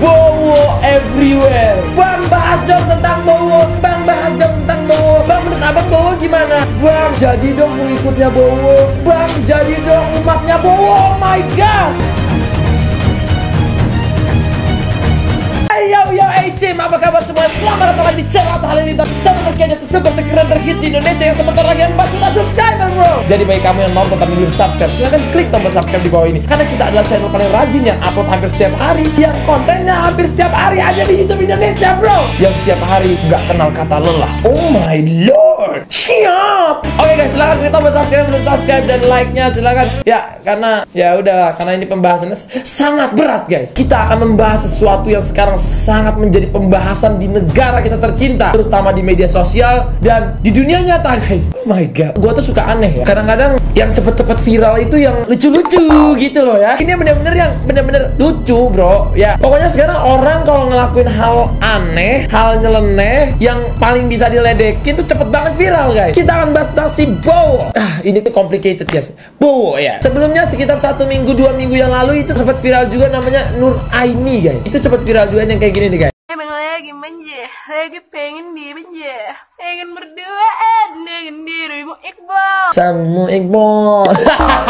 Bowo everywhere. Bang bahas dong tentang Bowo. Bang bahas dong tentang Bowo. Bang menurut abang Bowo gimana? Bang jadi dong pengikutnya Bowo. Bang jadi dong umatnya Bowo. Oh my god. Team, apa kabar semua? Selamat datang lagi di channel Atta Halilintar. Channel terkaya tersebar terkeren terhits di Indonesia Yang sebentar lagi 4 juta subscriber bro. Jadi bagi kamu yang nonton tapi belum subscribe Silahkan klik tombol subscribe di bawah ini. Karena kita adalah channel paling rajin yang upload hampir setiap hari Yang kontennya hampir setiap hari ada di Youtube Indonesia bro. Yang setiap hari nggak kenal kata lelah. Oh my lord Siap! Oke guys silahkan klik tombol subscribe belum subscribe dan like-nya silahkan. Ya karena ya udah karena ini pembahasannya sangat berat guys. Kita akan membahas sesuatu yang sekarang sangat menjadi pembahasan di negara kita tercinta terutama di media sosial dan di dunia nyata guys. Oh my god gua tuh suka aneh ya. Kadang-kadang yang cepet-cepet viral itu yang lucu-lucu gitu loh ya. Ini bener-bener yang bener-bener lucu bro. Ya pokoknya sekarang orang kalau ngelakuin hal aneh hal nyeleneh yang paling bisa diledekin tuh cepet banget viral guys. Kita akan bahas tentang si Bowo. Ah ini tuh complicated guys. Bowo ya. Sebelumnya sekitar satu minggu dua minggu yang lalu itu sempat viral juga namanya Nur Aini guys. Itu sempat viral juga yang kayak gini nih guys. Emang lagi manja, lagi pengen dimanja Pengen berduaan dengan dirimu Iqbal. Samu Iqbal.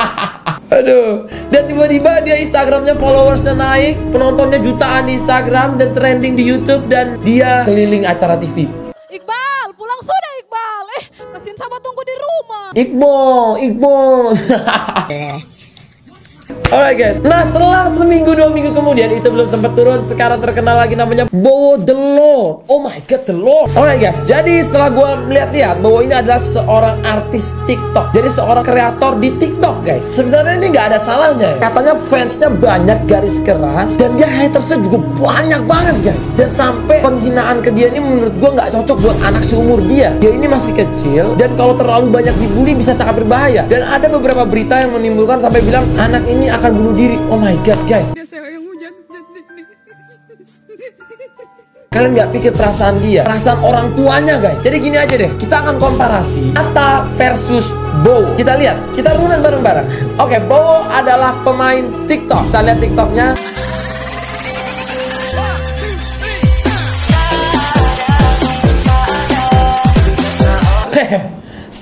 Aduh. Dan tiba-tiba dia Instagramnya followersnya naik Penontonnya jutaan di Instagram Dan trending di Youtube Dan dia keliling acara TV Iqbal, pulang. Eh, sama tunggu di rumah. Iqbal Iqbal Alright guys, nah selang seminggu dua minggu kemudian itu belum sempat turun, sekarang terkenal lagi namanya Bowo The Lord. Oh my god The Lord. Alright guys, jadi setelah gue melihat-lihat bahwa ini adalah seorang artis TikTok, jadi seorang kreator di TikTok guys. Sebenarnya ini nggak ada salahnya. Ya. Katanya fansnya banyak garis keras dan dia hatersnya juga banyak banget guys. Dan sampai penghinaan ke dia ini menurut gue nggak cocok buat anak seumur dia. Dia ini masih kecil dan kalau terlalu banyak dibully bisa sangat berbahaya. Dan ada beberapa berita yang menimbulkan sampai bilang anak ini akan bunuh diri. Oh my god, guys. Kalian nggak pikir perasaan dia, perasaan orang tuanya guys. Jadi gini aja deh, kita akan komparasi Atta versus Bowo. Kita lihat, kita runut bareng-bareng. Oke, Bowo adalah pemain TikTok. Kita lihat TikToknya.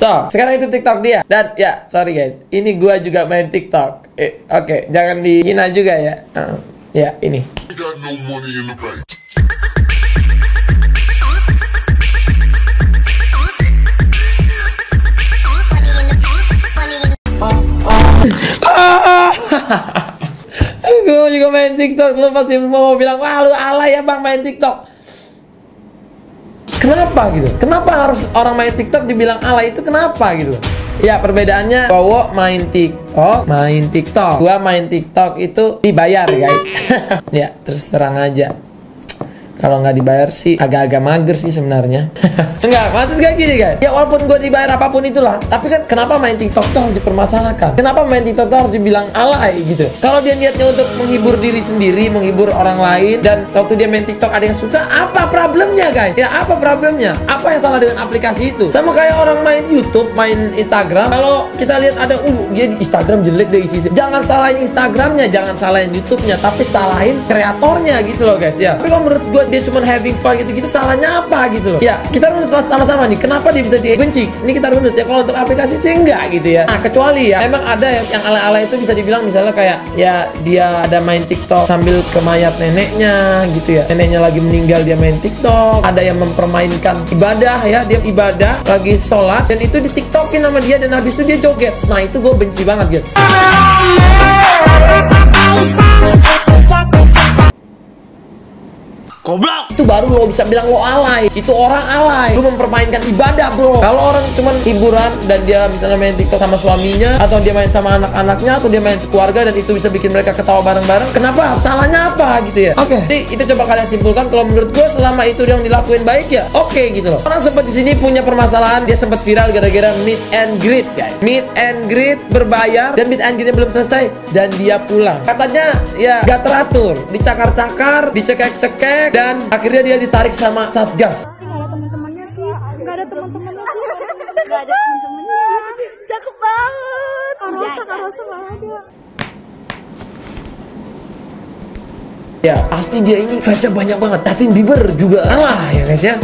Stop. Sekarang itu TikTok dia. Dan ya, sorry guys. Ini gua juga main TikTok. Eh, Oke, jangan dihina juga ya. Uh, ya, ini. the bank. gue juga main TikTok. Lu pasti mau bilang, wah lu alay ya bang main TikTok. Kenapa gitu? Kenapa harus orang main TikTok dibilang alay itu kenapa gitu? Ya perbedaannya Bowo main TikTok, main TikTok. Gua main TikTok itu dibayar guys. ya terus terang aja. Kalau nggak dibayar sih agak-agak mager sih sebenarnya. Enggak, maksud gak gini guys. Ya walaupun gue dibayar apa pun itulah, tapi kan kenapa main TikTok tuh harus dipermasalahkan? Kenapa main TikTok tuh harus dibilang alay gitu? Kalau dia niatnya untuk menghibur diri sendiri, menghibur orang lain, dan waktu dia main TikTok ada yang suka, apa problemnya guys? Ya apa problemnya? Apa yang salah dengan aplikasi itu? Sama kayak orang main YouTube, main Instagram. Kalau kita lihat ada, uh dia di Instagram jelek deh isi. Jangan salahin Instagramnya, jangan salahin YouTube-nya, tapi salahin kreatornya gitu loh guys ya. Tapi kalau menurut gue dia cuma having fun gitu-gitu salahnya apa gitu loh ya kita runut sama-sama nih kenapa dia bisa dibenci ini kita runut ya kalau untuk aplikasi sih enggak gitu ya nah kecuali ya emang ada yang, ala-ala itu bisa dibilang misalnya kayak ya dia ada main TikTok sambil ke mayat neneknya gitu ya neneknya lagi meninggal dia main TikTok ada yang mempermainkan ibadah ya dia ibadah lagi sholat dan itu di TikTokin sama dia dan habis itu dia joget nah itu gue benci banget guys Goblok! itu baru lo bisa bilang lo alay. Itu orang alay. Lo mempermainkan ibadah bro. Kalau orang cuman hiburan dan dia misalnya main tiktok sama suaminya atau dia main sama anak-anaknya atau dia main sekeluarga dan itu bisa bikin mereka ketawa bareng-bareng kenapa? Salahnya apa? Gitu ya. Oke. Jadi itu coba kalian simpulkan. Kalau menurut gue selama itu yang dilakuin baik ya oke gitu loh. Orang sempat di sini punya permasalahan. Dia sempat viral gara-gara meet and greet guys. Meet and greet berbayar dan meet and greetnya belum selesai dan dia pulang. Katanya ya gak teratur. Dicakar-cakar dicekek-cekek dan akhirnya dia ditarik sama satgas teman-temannya sih nggak ada teman-temannya sih. Nggak ada teman-temannya. Cakep banget. Karosa karosa nggak ada Ya pasti dia ini fansnya banyak banget. Justin Bieber juga kalah ya guys ya.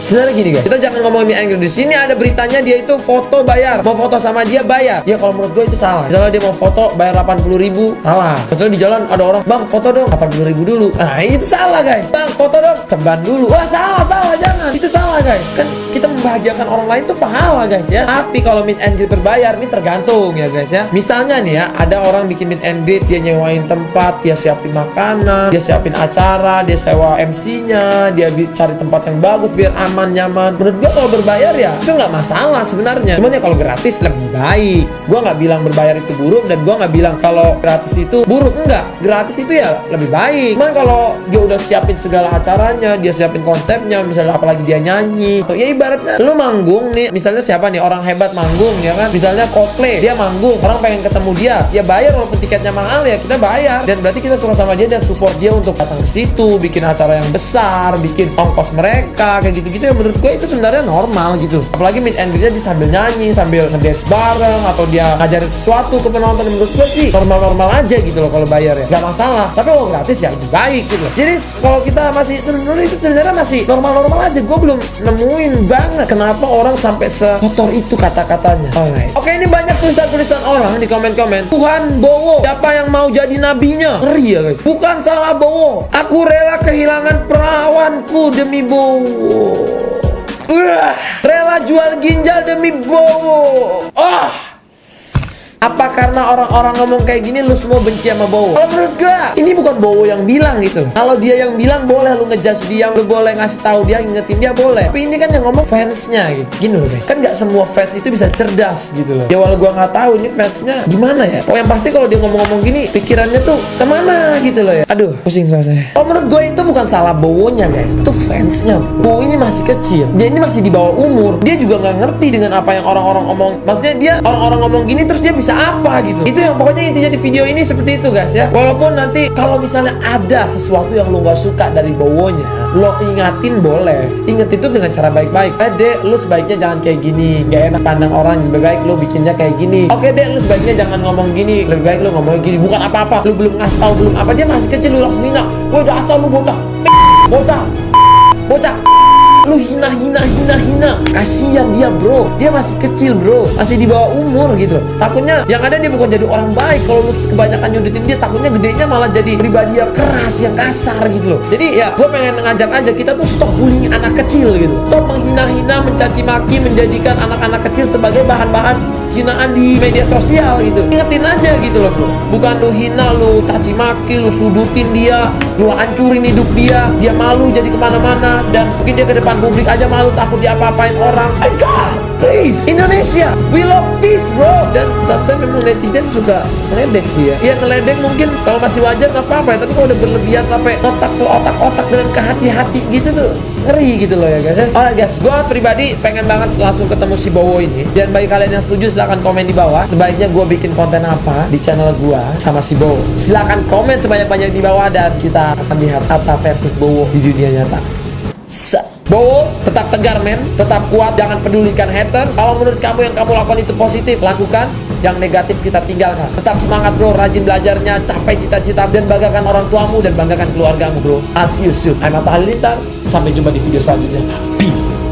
Sebenarnya gini guys, kita jangan ngomongin meet and greet. Di sini ada beritanya dia itu foto bayar. Mau foto sama dia bayar. Ya kalau menurut gue itu salah. Misalnya dia mau foto bayar 80 ribu, salah. Misalnya di jalan ada orang, bang foto dong 80 ribu dulu. Nah itu salah guys. Bang foto dong, ceban dulu. Wah salah salah jangan. Itu salah guys. Kan kita membahagiakan orang lain itu pahala guys ya. Tapi kalau meet and greet berbayar ini tergantung ya guys ya. Misalnya nih ya, ada orang bikin meet and greet dia nyewain tempat, dia siapin makanan, dia siapin acara, dia sewa MC-nya, dia bi- cari tempat yang bagus biar aman nyaman. Menurut gua kalau berbayar ya itu nggak masalah sebenarnya. Cuman ya kalau gratis lebih baik. Gua nggak bilang berbayar itu buruk dan gua nggak bilang kalau gratis itu buruk enggak. Gratis itu ya lebih baik. Cuman kalau dia udah siapin segala acaranya, dia siapin konsepnya, misalnya apalagi dia nyanyi, atau ya ibaratnya lu manggung nih, misalnya siapa nih orang hebat manggung ya kan, misalnya Coldplay dia manggung, orang pengen ketemu dia, ya bayar walaupun tiketnya mahal ya kita bayar dan berarti kita suka sama dia dan support dia untuk datang ke situ, bikin acara yang besar, bikin ongkos mereka kayak gitu-gitu ya menurut gue itu sebenarnya normal gitu. Apalagi meet and dia sambil nyanyi, sambil ngedance bareng atau dia ngajarin sesuatu ke penonton menurut gue sih normal-normal aja gitu loh kalau bayar ya, nggak masalah. Tapi kalau gratis ya lebih baik gitu loh. Jadi kalau kita masih turun-turun itu sebenarnya masih normal-normal aja. Gue belum nemuin banget kenapa orang sampai sekotor itu kata-katanya. Alright. Oke ini banyak tulisan-tulisan orang di komen-komen. Tuhan Bowo, siapa yang mau jadi nabinya? Ngeri ya guys. Bukan salah Bowo. Aku rela kehilangan perawanku demi Bowo. Rela jual ginjal demi Bowo. Ah. Apa karena orang-orang ngomong kayak gini lu semua benci sama Bowo? Kalau menurut gua, ini bukan Bowo yang bilang gitu. Kalau dia yang bilang boleh lu ngejudge dia, lu boleh ngasih tahu dia, ngingetin dia boleh. Tapi ini kan yang ngomong fansnya gitu. Gini loh guys, kan nggak semua fans itu bisa cerdas gitu loh. Ya walau gua nggak tahu ini fansnya gimana ya. Oh yang pasti kalau dia ngomong-ngomong gini, pikirannya tuh ke mana gitu loh ya. Aduh, pusing saya. Oh menurut gue itu bukan salah Bowonya guys, itu fansnya. Bowo ini masih kecil, dia ini masih di bawah umur. Dia juga nggak ngerti dengan apa yang orang-orang omong. Maksudnya dia orang-orang ngomong gini terus dia bisa apa gitu. Itu yang pokoknya intinya di video ini seperti itu guys ya. Walaupun nanti kalau misalnya ada sesuatu yang lo nggak suka dari Bowonya, lo ingatin boleh. Ingat itu dengan cara baik-baik. Eh dek, lu sebaiknya jangan kayak gini. Gak enak pandang orang, lebih baik lu bikinnya kayak gini. Oke dek, lu sebaiknya jangan ngomong gini. Lebih baik lu ngomong gini. Bukan apa-apa. Lu belum ngasih tahu belum apa. Dia masih kecil lu langsung hina. Woi dasar lu bocah. Bocah. Bocah lu hina hina hina hina. Kasihan dia bro. Dia masih kecil bro. Masih di bawah umur gitu. Takutnya yang ada dia bukan jadi orang baik. Kalau lu kebanyakan nyudutin dia takutnya gedenya malah jadi pribadi yang keras yang kasar gitu loh. Jadi ya gue pengen ngajak aja kita tuh stop bullying anak kecil gitu. Stop menghina-hina mencaci maki menjadikan anak-anak kecil sebagai bahan-bahan hinaan di media sosial gitu. Ingetin aja gitu loh bro. Bukan lu hina lu caci maki lu sudutin dia lu hancurin hidup dia dia malu jadi ke mana-mana dan mungkin dia ke depan publik aja malu takut diapa-apain orang. God please Indonesia we love peace bro dan sometimes memang netizen suka ngeledek sih ya ya ngeledek mungkin kalau masih wajar nggak apa-apa ya tapi kalau udah berlebihan sampai otak ke otak-otak dan ke hati-hati gitu tuh ngeri gitu loh ya guys ya. Alright guys, gue pribadi pengen banget langsung ketemu si Bowo ini. Dan bagi kalian yang setuju silahkan komen di bawah. Sebaiknya gue bikin konten apa di channel gue sama si Bowo. Silahkan komen sebanyak-banyak di bawah dan kita akan lihat Atta versus Bowo di dunia nyata. Sa Bowo, tetap tegar men, tetap kuat, jangan pedulikan haters. Kalau menurut kamu yang kamu lakukan itu positif, lakukan. Yang negatif kita tinggalkan. Tetap semangat bro, rajin belajarnya, capai cita-cita dan banggakan orang tuamu dan banggakan keluargamu bro. See you soon. I'm Atta Halilintar. Sampai jumpa di video selanjutnya. Peace.